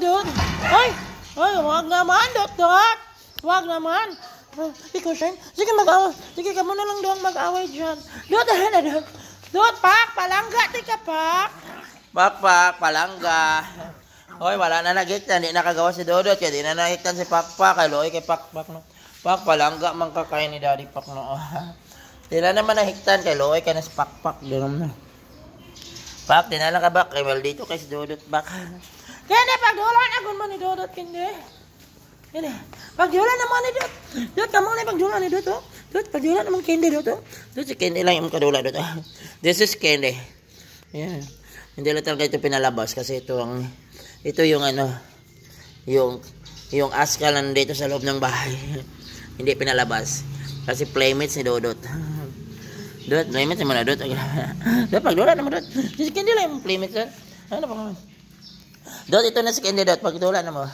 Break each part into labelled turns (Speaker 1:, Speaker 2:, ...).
Speaker 1: Dot. Ay! Ay, wag naman, Dot. Wag naman. Oh, ikaw, Shine. Sige, mag-away. Sige, ka muna lang doon mag-away dyan. Ano na, Dot. Dot, pak, palangga, tika, pak.
Speaker 2: Pakpak, palangga. Hoy, wala na nagiktan. Di nakagawa si Dodot. Kaya di na nagiktan si Pakpak. Loy, kay Pakpak, no. Pak, palangga, man kakain ni Daddy Pak, no. di na naman nahiktan. Kay Loy, kay na si Pakpak. Di naman na. Pak, di na lang ka bak. Kay well dito kay si Dodot, bak.
Speaker 1: Kende, pagdulan, agun mo ni Dodot, kende. Kende, pagdulan naman ni Dot. Dot, kamu na pagdulan ni Dot, oh. Dot, pagdulan naman kende, Dot, oh.
Speaker 2: Dot, si Candy lang yung kadula, Dot. This is Candy. Yan. Hindi lang talaga ito pinalabas kasi ito ang ito yung ano yung yung aska lang dito sa loob ng bahay. Hindi pinalabas kasi playmates ni Dodot. Dot, playmates mo na Dot. Dot, pagdula naman Dot. Candy lang yung playmates. Ano pa naman? Dot, ito na si Candy Dot. Pagdula na mo.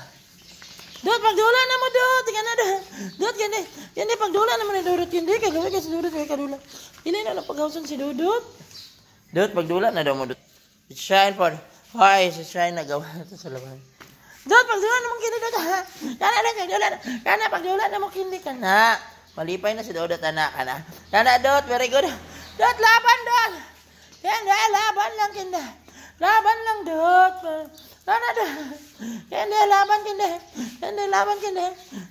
Speaker 1: Dot, pagdulan na mo, Dot. Tika na, Dot. Dot, kende. Kende, pagdulan naman ni Dodot, kende. Kagawa ka si Dodot, kaya kadula. Hindi na lang paghausan si Dodot.
Speaker 2: Dot, pagdula na daw mo Dot. Shine po. Hi, si Shine nagawa ito sa laban.
Speaker 1: Dot, pagdulan naman kende, Dot, ha. Kana na, pagdulan. Kana, pagdulan naman kende ka na.
Speaker 2: Malipay na si Dodot anak ka na. Kana Dot, very good.
Speaker 1: Dot, laban, Dot. Kende, laban lang, kende. Laban lang, Dot. Kana, Dot. Kende, laban, kende. Kende, laban, kende.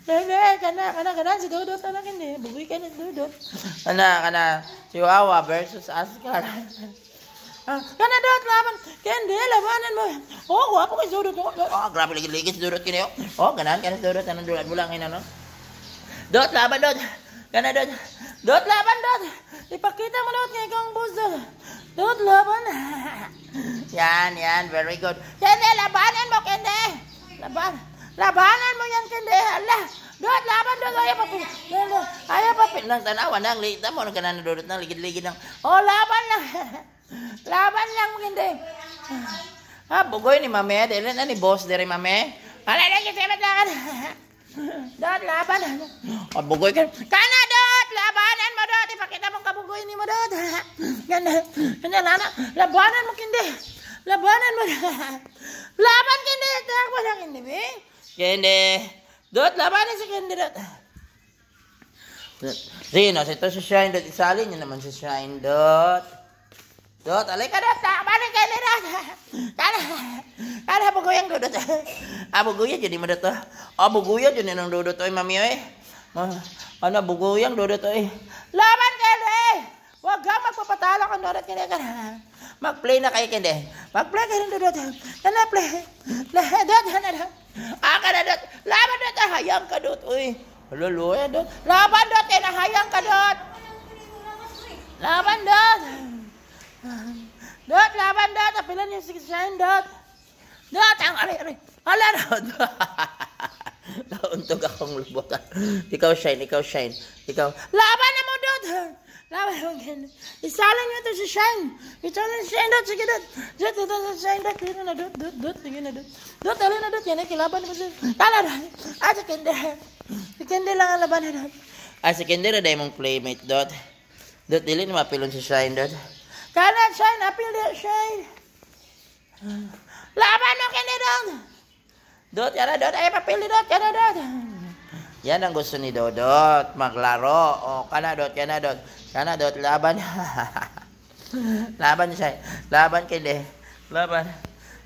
Speaker 1: Kende, kana, kana, kana, si Dodot, kana, kende. Bugoy ka na si Dodot.
Speaker 2: Kana, kana, Chihuahua versus Ascar.
Speaker 1: Ah, kana, Dot, laban. Kende, labanan mo. Oh, kay Dodot. Oh, Dot.
Speaker 2: Oh, grabe lagi-lagi si Dodot kini. Oh, ganan kana si Dodot anong dulat bulang ina no. Dot laban Dot. Kana Dot.
Speaker 1: Dot, laban, Dot. Ipakita mo, Dot, kay ikaw ang boss, Dot. Dot, laban.
Speaker 2: Yan, yan, very good.
Speaker 1: Kende, labanan mo, Kende. Laban. Labanan mo yan, Kende. Ala. Dot, laban, Dot. Ayaw pa. Ayaw pa,
Speaker 2: Nang tanawa nang lita mo kana na Dodot nang ligid-ligid nang.
Speaker 1: Oh, laban lang. laban lang, Kende.
Speaker 2: Ah, bugoy ni mame, dili na ni boss diri mame.
Speaker 1: Wala na, kasi matlakan. Dot, laban.
Speaker 2: Oh, bugoy ka.
Speaker 1: Kana, Dot. Labanan mo, Dot. Ipakita mo kabugoy ni mo, Dot. Ganda. Ganda, lana. Labanan mo, Kende. Labanan mo. Laban, Kende. Takbo lang, Kende, be.
Speaker 2: Kende.
Speaker 1: Dot, labanan si Kende, Dot.
Speaker 2: Sino? Si ito si Shine Dot. Isali niyo naman si Shine Dot. Dot, alay ka Dot.
Speaker 1: Labanan, Kende, Dot. Kana. Kana, bugoyang Dot.
Speaker 2: Ah, buguyan jadi mo Dot. Ah, buguyan yun ang Dodot oy mami oy. Ano, buguyang Dodot oy.
Speaker 1: Laban, Kende. Huwag kang magpapatalo kung Dot, Kende, kana.
Speaker 2: Mag-play na kayo kende.
Speaker 1: Mag-play ka rin, Dot. Kana, play. Dot, kana, Dot.
Speaker 2: Ah, ka na Dot. Laban Dot. Ah, hayang ka Dot. Uy. Lolo eh Dot.
Speaker 1: Laban, Dot. Eh, nahayang ka, Dot. Laban, Dot. Dot, laban, Dot. Apilan yung six shine, Dot. Dot, ang aray, aray. Hala, Dot.
Speaker 2: Nauntog akong lubutan. Ikaw shine, ikaw shine. Ikaw.
Speaker 1: Laban na mo, Dot. Isalan nyo ito si Shine. Isalan si Shine, Dot. Sige, Dot. Dot, Dot, Shine, Dot. Sige na, Dot. Dot, Dot. Sige na, Dot. Dot, alin na, Dot. Yan kilaban mo siya. Tala, Dot. Ah, si Kende. Si Kende lang ang laban na, Dot.
Speaker 2: Ah, si Kende na dahil mong playmate Dot. Dot, dili na mapilon si Shine Dot.
Speaker 1: Kana, Shine. Apil, Dot. Shine. Laban mo, Kende, Dot.
Speaker 2: Dot, yan na Dot.
Speaker 1: Ay, papili, Dot. Yan na, Dot.
Speaker 2: Yan ang gusto ni Dodot. Maglaro. O, kana Dot, yan na Dot. Kana Dot, laban. laban siya. Laban kay Laban.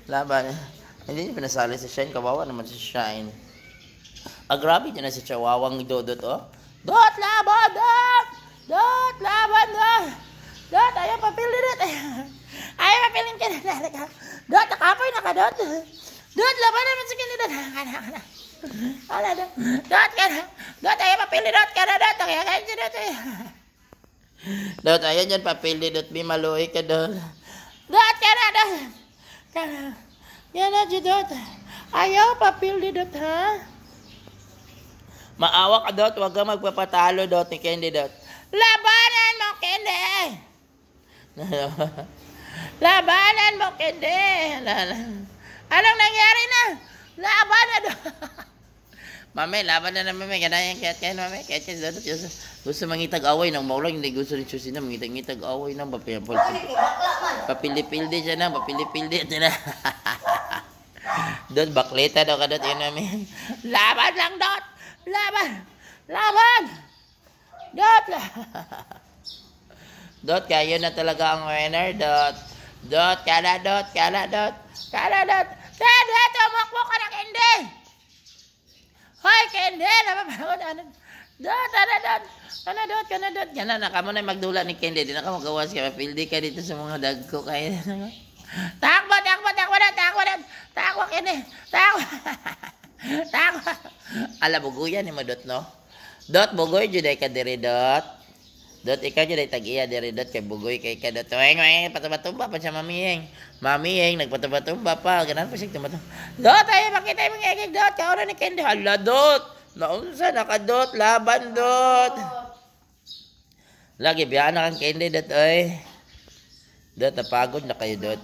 Speaker 2: Laban. Hindi niya pinasali si Shine. Kawawa naman si Shine. Ah, grabe dyan na si Chihuahuang Dodot, oh.
Speaker 1: Dot, laban, Dot. Dot, laban, Dot. Dot, ayaw papili, Dot. Ayaw papilin ka na. Nakapoy na ka, Dot. Dot, laban naman si Kende, Dot. Kana, kana. Kana, Dot. Dot, kana. Dot, ayaw papili, Dot. Kana, Dot. Kaya kaya si Dot.
Speaker 2: Dot, ayan dyan papili. Dot, bimaluhi ka, Dot.
Speaker 1: Dot, kana, Dot. Kana. Yan na, Dot. Ayaw papili, Dot, ha?
Speaker 2: Maawa ka, Dot. Huwag ka magpapatalo, Dot, ni Candy, Dot.
Speaker 1: Labanan mo, Kende. Labanan mo, Kende. Anong nangyari na? Labanan mo.
Speaker 2: Mame, laban na naman, mame. Ganyan, kaya kaya mame. Kaya kaya Dot. Gusto, gusto mangitag away ng maulang. Hindi gusto ni Chusi na mangitag-ngitag away ng papilipil. Papilipil din siya na. Papilipil din siya na.
Speaker 1: Dot, baklita daw ka dot. Yun namin.
Speaker 3: Laban lang, Dot! Laban! Laban! Dot!
Speaker 1: Dot, kayo na talaga ang winner, Dot. Dot, kala Dot, kala Dot.
Speaker 3: Kala, Dot! Kala, tumakbo ka ng hindi! Hoy, Dot, ano, Dot? Ano, Dot? Ano, Dot?
Speaker 1: Yan na, naka mo na magdula ni Kendi. Di na ka magawas ka. Mapildi ka dito sa mga dagko. Kaya
Speaker 3: Takbo, takbo, takbo na, takbo na! Takbo, Kendi! Takbo! Takbo!
Speaker 1: Ala, buguyan ni mo, Dot, no? Dot, bugoy, juday ka diri, Dot. Dot, ikaw juday tag-iya diri, Dot, kay bugoy kay ka, Dot. Weng, weng, patubatumba pa siya, mamiyeng. Mamiyeng, nagpatubatumba pa. Ganun pa siya, tumatumba.
Speaker 3: Dot, ayaw makita yung ngegig, Dot. Kauna ni Kendi.
Speaker 1: Hala, Dot. Naunsa, naka, Dot. Laban, Dot. Lagi, biyan na kang candy, Dot, oy. Dot, napagod na kayo, Dot.